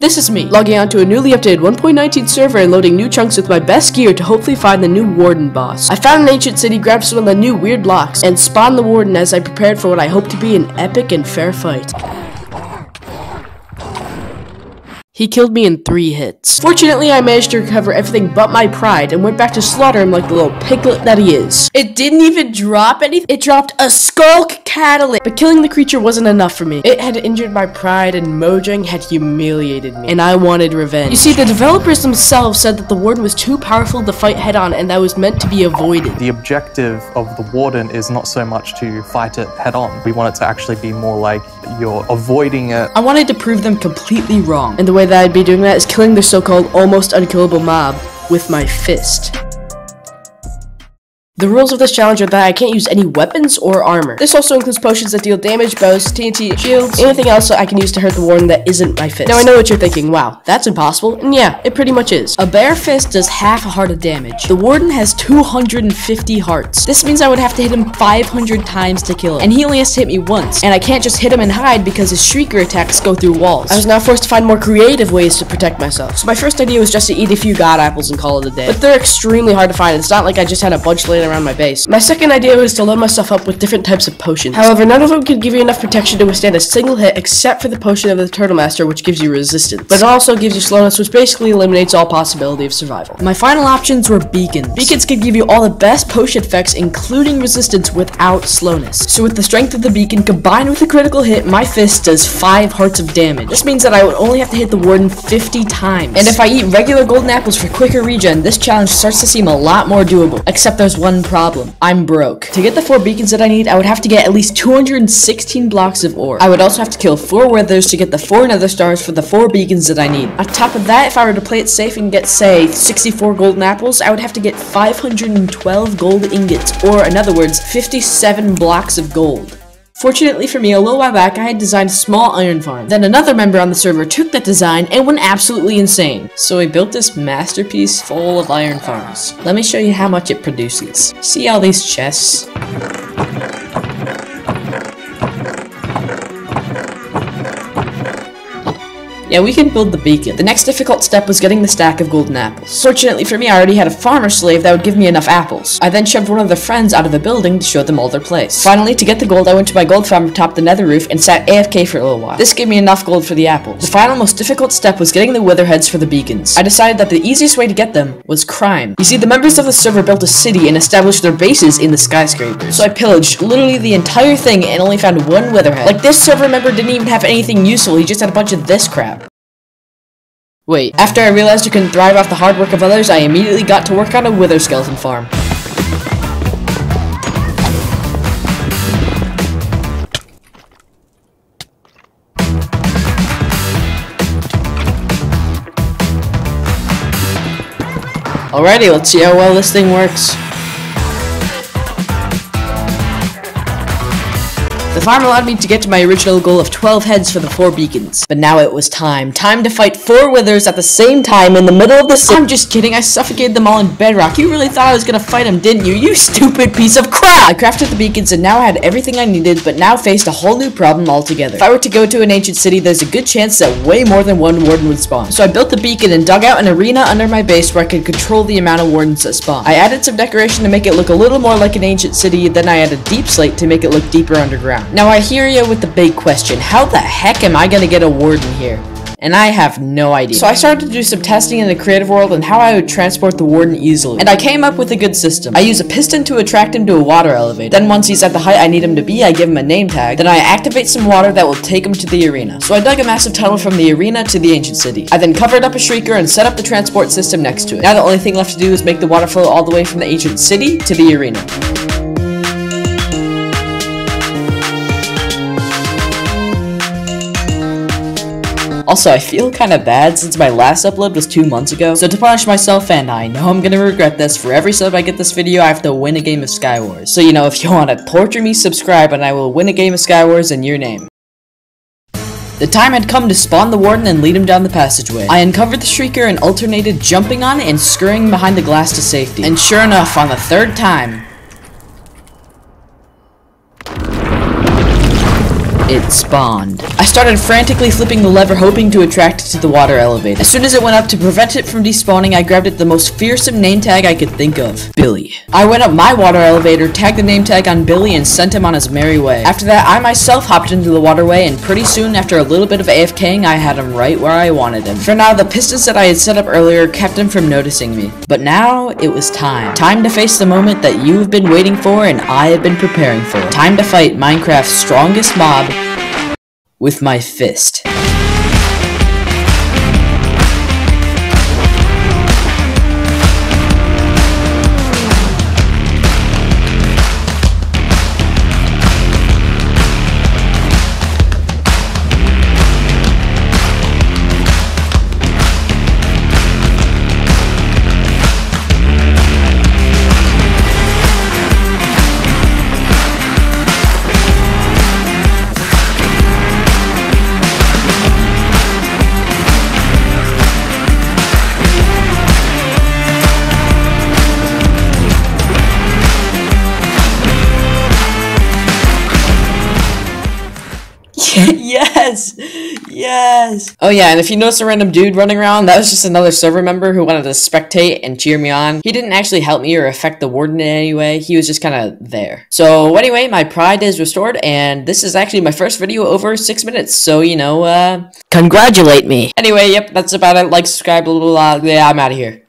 This is me, logging onto a newly updated 1.19 server and loading new chunks with my best gear to hopefully find the new Warden boss. I found an ancient city, grabbed some of the new weird blocks, and spawned the Warden as I prepared for what I hope to be an epic and fair fight. He killed me in three hits. Fortunately, I managed to recover everything but my pride and went back to slaughter him like the little piglet that he is. It didn't even drop anything. It dropped a sculk catalyst. But killing the creature wasn't enough for me. It had injured my pride and Mojang had humiliated me. And I wanted revenge. You see, the developers themselves said that the Warden was too powerful to fight head on and that was meant to be avoided. The objective of the Warden is not so much to fight it head on. We want it to actually be more like you're avoiding it. I wanted to prove them completely wrong. And the way that I'd be doing that is killing their so-called almost unkillable mob with my fist. The rules of this challenge are that I can't use any weapons or armor. This also includes potions that deal damage, bows, TNT, shields, anything else that I can use to hurt the warden that isn't my fist. Now I know what you're thinking, wow, that's impossible, and yeah, it pretty much is. A bare fist does half a heart of damage. The warden has 250 hearts. This means I would have to hit him 500 times to kill him, and he only has to hit me once, and I can't just hit him and hide because his shrieker attacks go through walls. I was now forced to find more creative ways to protect myself. So my first idea was just to eat a few god apples and call it a day. But they're extremely hard to find, it's not like I just had a bunch laying around my base. My second idea was to load myself up with different types of potions. However, none of them could give you enough protection to withstand a single hit except for the potion of the Turtle Master, which gives you resistance. But it also gives you slowness, which basically eliminates all possibility of survival. My final options were beacons. Beacons could give you all the best potion effects, including resistance without slowness. So with the strength of the beacon combined with a critical hit, my fist does 5 hearts of damage. This means that I would only have to hit the warden 50 times. And if I eat regular golden apples for quicker regen, this challenge starts to seem a lot more doable. Except there's one problem problem. I'm broke. To get the four beacons that I need, I would have to get at least 216 blocks of ore. I would also have to kill four withers to get the four nether stars for the four beacons that I need. On top of that, if I were to play it safe and get, say, 64 golden apples, I would have to get 512 gold ingots, or in other words, 57 blocks of gold. Fortunately for me, a little while back, I had designed a small iron farm. Then another member on the server took that design and went absolutely insane. So I built this masterpiece full of iron farms. Let me show you how much it produces. See all these chests? Yeah, we can build the beacon. The next difficult step was getting the stack of golden apples. Fortunately for me, I already had a farmer slave that would give me enough apples. I then shoved one of their friends out of the building to show them all their place. Finally, to get the gold, I went to my gold farm atop the nether roof and sat AFK for a little while. This gave me enough gold for the apples. The final most difficult step was getting the wither heads for the beacons. I decided that the easiest way to get them was crime. You see, the members of the server built a city and established their bases in the skyscrapers. So I pillaged literally the entire thing and only found one witherhead. Like this server member didn't even have anything useful, he just had a bunch of this crap. Wait, after I realized you can thrive off the hard work of others, I immediately got to work on a wither skeleton farm. Alrighty, let's see how well this thing works. The farm allowed me to get to my original goal of 12 heads for the four beacons. But now it was time. Time to fight four withers at the same time in the middle of the city. I'm just kidding, I suffocated them all in bedrock. You really thought I was gonna fight them, didn't you? You stupid piece of crap! I crafted the beacons and now I had everything I needed, but now faced a whole new problem altogether. If I were to go to an ancient city, there's a good chance that way more than one warden would spawn. So I built the beacon and dug out an arena under my base where I could control the amount of wardens that spawn. I added some decoration to make it look a little more like an ancient city, then I added deep slate to make it look deeper underground. Now I hear you with the big question, how the heck am I gonna get a warden here? and I have no idea. So I started to do some testing in the creative world and how I would transport the warden easily. And I came up with a good system. I use a piston to attract him to a water elevator. Then once he's at the height I need him to be, I give him a name tag. Then I activate some water that will take him to the arena. So I dug a massive tunnel from the arena to the ancient city. I then covered up a shrieker and set up the transport system next to it. Now the only thing left to do is make the water flow all the way from the ancient city to the arena. Also, I feel kinda bad since my last upload was two months ago, so to punish myself, and I know I'm gonna regret this, for every sub I get this video, I have to win a game of Skywars. So you know, if you wanna torture me, subscribe, and I will win a game of Skywars in your name. The time had come to spawn the warden and lead him down the passageway. I uncovered the shrieker and alternated jumping on it and scurrying behind the glass to safety. And sure enough, on the third time, it spawned. I started frantically flipping the lever hoping to attract it to the water elevator. As soon as it went up to prevent it from despawning, I grabbed it the most fearsome name tag I could think of. Billy. I went up my water elevator, tagged the name tag on Billy, and sent him on his merry way. After that, I myself hopped into the waterway, and pretty soon, after a little bit of AFKing, I had him right where I wanted him. For now, the pistons that I had set up earlier kept him from noticing me. But now, it was time. Time to face the moment that you have been waiting for and I have been preparing for. Time to fight Minecraft's strongest mob with my fist. yes! Yes! Oh yeah, and if you notice a random dude running around, that was just another server member who wanted to spectate and cheer me on. He didn't actually help me or affect the warden in any way, he was just kind of there. So anyway, my pride is restored, and this is actually my first video over six minutes, so you know, uh... Congratulate me! Anyway, yep, that's about it. Like, subscribe, blah, blah, blah. Yeah, I'm out of here.